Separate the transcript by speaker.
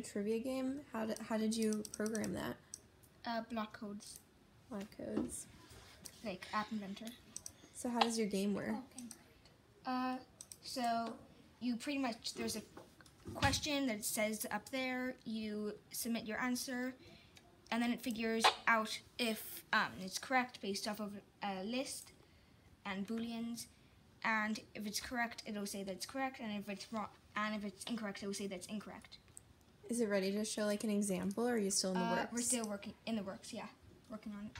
Speaker 1: a trivia game? How did, how did you program that?
Speaker 2: Uh, block codes,
Speaker 1: Black codes.
Speaker 2: like App Inventor.
Speaker 1: So how does your game work?
Speaker 2: Uh, so you pretty much there's a question that says up there. You submit your answer, and then it figures out if um, it's correct based off of a list and booleans. And if it's correct, it'll say that it's correct, and if it's wrong, and if it's incorrect, it will say that's incorrect.
Speaker 1: Is it ready to show like an example or are you still in the
Speaker 2: Uh,
Speaker 1: works?
Speaker 2: we're still working in the works. Yeah, working on it.